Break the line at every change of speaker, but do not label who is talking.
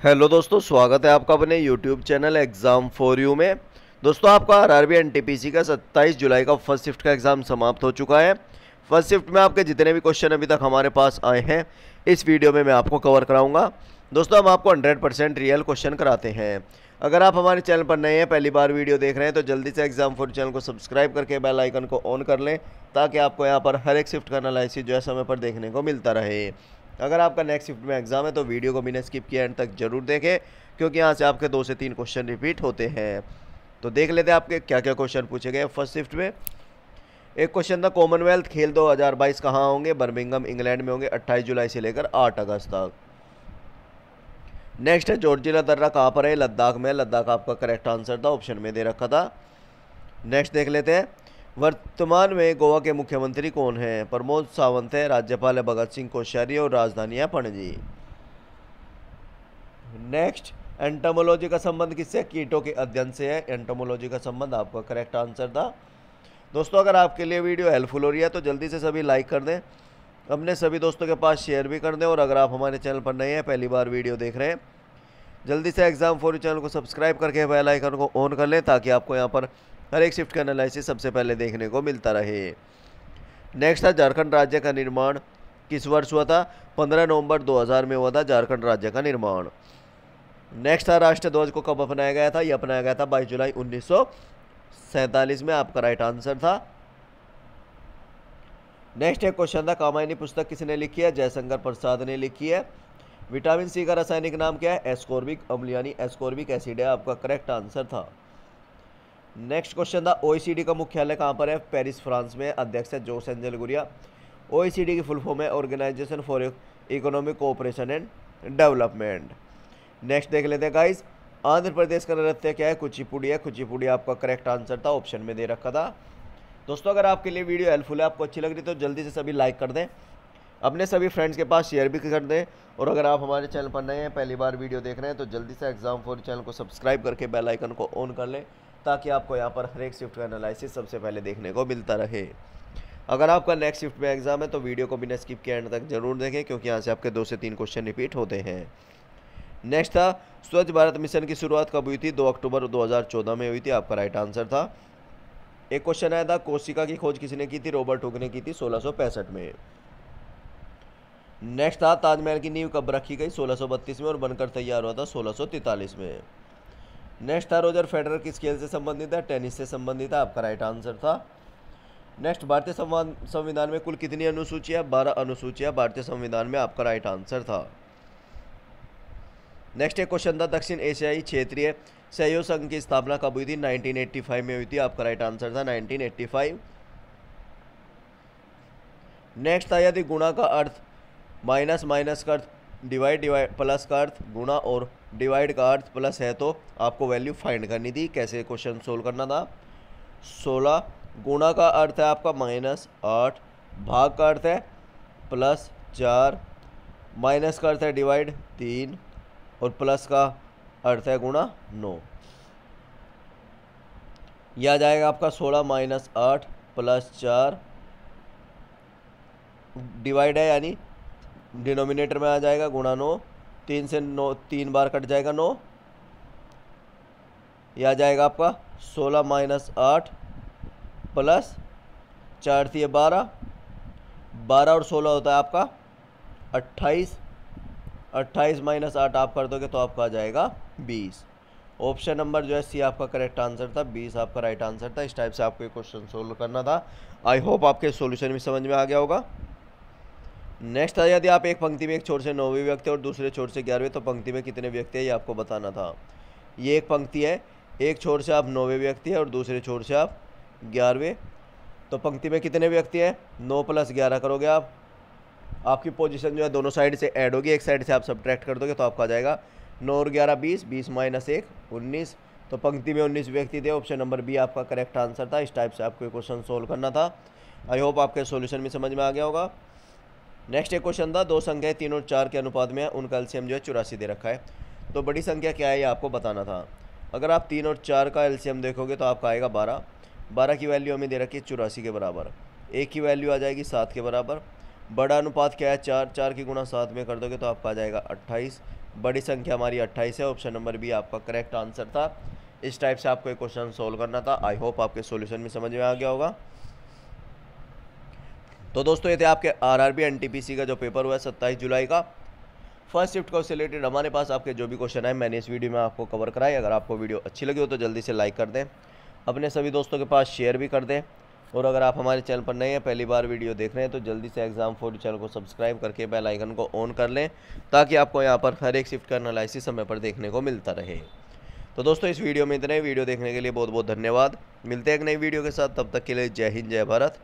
Hello दोस्तों, स्वागत है आपका अपने YouTube channel exam for you में। दोस्तों, आपका आर आर का 27 जुलाई का फ़र्स्ट शिफ्ट का एग्ज़ाम समाप्त हो चुका है। फ़र्स्ट शिफ्ट में आपके जितने भी क्वेश्चन अभी तक हमारे पास आए हैं, इस वीडियो में मैं आपको कवर कराऊँगा। दोस्तों, हम आपको 100 परसेंट रियल क्वेश्चन कराते हैं। अगर आप हमारे चैनल पर नए हैं, पहली बार वीडियो देख रहे हैं तो जल्दी से एग्ज़ाम फॉर चैनल को सब्सक्राइब करके बेल आइकन को ऑन कर लें, ताकि आपको यहाँ पर हर एक शिफ्ट का एनालिसिस जो है समय पर देखने को मिलता रहे। अगर आपका नेक्स्ट शिफ्ट में एग्ज़ाम है तो वीडियो को बिना स्किप किए एंड तक ज़रूर देखें, क्योंकि यहाँ से आपके दो से तीन क्वेश्चन रिपीट होते हैं। तो देख लेते हैं आपके क्या क्या क्वेश्चन पूछे गए फ़र्स्ट शिफ्ट में। एक क्वेश्चन था कॉमनवेल्थ खेल 2022 कहाँ होंगे? बर्मिंगम इंग्लैंड में होंगे 28 जुलाई से लेकर 8 अगस्त तक। नेक्स्ट है जॉर्जिला दर्रा कहाँ पर है? लद्दाख में लद्दाख आपका करेक्ट आंसर था ऑप्शन में दे रखा था। नेक्स्ट देख लेते हैं। वर्तमान में गोवा के मुख्यमंत्री कौन हैं? प्रमोद सावंत है, राज्यपाल है भगत सिंह कोश्यारी और राजधानी है पणजी। नेक्स्ट एंटोमोलॉजी का संबंध किससे? कीटों के अध्ययन से है। एंटोमोलॉजी का संबंध, आपका करेक्ट आंसर था। दोस्तों, अगर आपके लिए वीडियो हेल्पफुल हो रही है तो जल्दी से सभी लाइक कर दें। अपने सभी दोस्तों के पास शेयर भी कर दें और अगर आप हमारे चैनल पर नए हैं, पहली बार वीडियो देख रहे हैं, जल्दी से एग्ज़ाम फोर चैनल को सब्सक्राइब करके बेल आइकन को ऑन कर लें, ताकि आपको यहाँ पर हर एक शिफ्ट का एनालिसिस सबसे पहले देखने को मिलता रहे। नेक्स्ट था झारखंड राज्य का निर्माण। किस वर्ष हुआ था? 15 नवंबर 2000 में हुआ था झारखंड राज्य का निर्माण। नेक्स्ट था राष्ट्रीय ध्वज को कब अपनाया गया था? यह अपनाया गया था बाईस जुलाई उन्नीस में। आपका राइट आंसर था। नेक्स्ट एक क्वेश्चन था, कामायनी पुस्तक किसने लिखी है? जयशंकर प्रसाद ने लिखी है। विटामिन सी का रासायनिक नाम क्या है? एस्कोर्बिक अम्ल यानी एस्कोर्बिक एसिड है। आपका करेक्ट आंसर था। नेक्स्ट क्वेश्चन था ओईसीडी का मुख्यालय कहाँ पर है? पेरिस फ्रांस में। अध्यक्ष है जोस एंजल गुरिया ओईसीडी की फुल फॉर्म है organization for economic cooperation and development next देख लेते हैं गाइस आंध्र प्रदेश का नृत्य क्या है? कुचिपुड़ी है। कुचिपुड़ी आपका करेक्ट आंसर था ऑप्शन में दे रखा था। दोस्तों, अगर आपके लिए वीडियो हेल्पफुल है, आपको अच्छी लग रही तो जल्दी से सभी लाइक कर दें। अपने सभी फ्रेंड्स के पास शेयर भी कर दें। और अगर आप हमारे चैनल पर नए हैं, पहली बार वीडियो देख रहे हैं तो जल्दी से एग्ज़ाम फॉर चैनल को सब्सक्राइब करके बेल आइकन को ऑन कर लें। ताकि आपको यहाँ पर हर एक शिफ्ट का एनालिसिस सबसे पहले देखने को मिलता रहे। अगर आपका नेक्स्ट शिफ्ट में एग्ज़ाम है तो वीडियो को बिना स्किप के एंड तक ज़रूर देखें, क्योंकि यहाँ से आपके दो से तीन क्वेश्चन रिपीट होते हैं। नेक्स्ट था, स्वच्छ भारत मिशन की शुरुआत कब हुई थी? दो अक्टूबर 2014 में हुई थी, आपका राइट आंसर था। एक क्वेश्चन आया था, कोशिका की खोज किसने की थी? रॉबर्ट हुक ने की थी सोलह में। नेक्स्ट था, ताजमहल की नींव कब रखी गई? 1632 में और बनकर तैयार हुआ था 1643 में। नेक्स्ट था रोजर फेडरर किस खेल से संबंधित है, टेनिस से संबंधित है, आपका राइट आंसर था। नेक्स्ट, भारतीय संविधान में कुल कितनी अनुसूचियाँ बारह अनुसूचियाँ भारतीय संविधान में, आपका राइट आंसर था। नेक्स्ट, एक क्वेश्चन था, दक्षिण एशियाई क्षेत्रीय सहयोग संघ की स्थापना कब हुई थी? 1985 में हुई थी, आपका राइट आंसर था 1985 नेक्स्ट था, यदि गुणा का अर्थ माइनस माइनस का अर्थ, डिवाइड डिवाइड प्लस का अर्थ, गुणा और डिवाइड का अर्थ प्लस है तो आपको वैल्यू फाइंड करनी थी, कैसे क्वेश्चन सोल्व करना था। सोलह, गुणा का अर्थ है आपका माइनस आठ, भाग का अर्थ है प्लस चार, माइनस का अर्थ है डिवाइड तीन, और प्लस का अर्थ है गुणा नौ। यह आ जाएगा आपका सोलह माइनस आठ प्लस चार, डिवाइड है यानी डिनोमिनेटर में आ जाएगा गुणा नौ। तीन से नौ, तीन बार कट जाएगा नौ। यह आ जाएगा आपका सोलह माइनस आठ प्लस चार थी बारह। बारह और सोलह होता है आपका अट्ठाईस। अट्ठाईस माइनस आठ आप कर दोगे तो आपका आ जाएगा बीस। ऑप्शन नंबर जो है सी आपका करेक्ट आंसर था, बीस आपका राइट आंसर था। इस टाइप से आपको क्वेश्चन सोल्व करना था। आई होप आपके सॉल्यूशन भी समझ में आ गया होगा। नेक्स्ट था यदि आप एक पंक्ति में एक छोर से नौवीं व्यक्ति और दूसरे छोर से ग्यारहवें तो पंक्ति में कितने व्यक्ति है, ये आपको बताना था। ये एक पंक्ति है, एक छोर से आप नौवें व्यक्ति है और दूसरे छोर से आप ग्यारहवें। तो पंक्ति में कितने व्यक्ति हैं? नौ प्लस ग्यारह करोगे आप। आपकी पोजीशन जो है, दोनों साइड से ऐड होगी, एक साइड से आप सब्ट्रैक्ट कर दोगे तो आपका आ जाएगा। नौ और ग्यारह बीस बीस माइनस एक, उन्नीस। तो पंक्ति में उन्नीस व्यक्ति थे, ऑप्शन नंबर बी आपका करेक्ट आंसर था, इस टाइप से आपको क्वेश्चन सोल्व करना था। आई होप आपके सोल्यूशन भी समझ में आ गया होगा। नेक्स्ट एक क्वेश्चन था, दो संख्याएँ तीन और चार के अनुपात में है, उनका एलसीएम जो है चौरासी दे रखा है। तो बड़ी संख्या क्या है, ये आपको बताना था। अगर आप तीन और चार का एलसीएम देखोगे तो आपका आएगा बारह। बारह की वैल्यू हमें दे रखी है चौरासी के बराबर। एक की वैल्यू आ जाएगी सात के बराबर। बड़ा अनुपात क्या है, चार चार की गुणा सात में कर दोगे तो आपका आ जाएगा अट्ठाईस। बड़ी संख्या हमारी अट्ठाईस है, ऑप्शन नंबर बी आपका करेक्ट आंसर था। इस टाइप से आपको एक क्वेश्चन सोल्व करना था। आई होप आपके सॉल्यूशन में समझ में आ गया होगा। तो दोस्तों, ये थे आपके आर आर का जो पेपर हुआ है सत्ताईस जुलाई का। फ़र्स्ट शिफ्ट को रिलेटेड हमारे पास आपके जो भी क्वेश्चन है मैंने इस वीडियो में आपको कवर कराए। अगर आपको वीडियो अच्छी लगी हो तो जल्दी से लाइक कर दें। अपने सभी दोस्तों के पास शेयर भी कर दें। और अगर आप हमारे चैनल पर नए हैं, पहली बार वीडियो देख रहे हैं तो जल्दी से एग्ज़ाम फोर चैनल को सब्सक्राइब करके बेल आइकन को ऑन कर लें, ताकि आपको यहाँ पर हर एक शिफ्ट का एनालिसिस समय पर देखने को मिलता रहे। तो दोस्तों, इस वीडियो में इतने। वीडियो देखने के लिए बहुत बहुत धन्यवाद। मिलते हैं एक नई वीडियो के साथ। तब तक के लिए जय हिंद, जय भारत।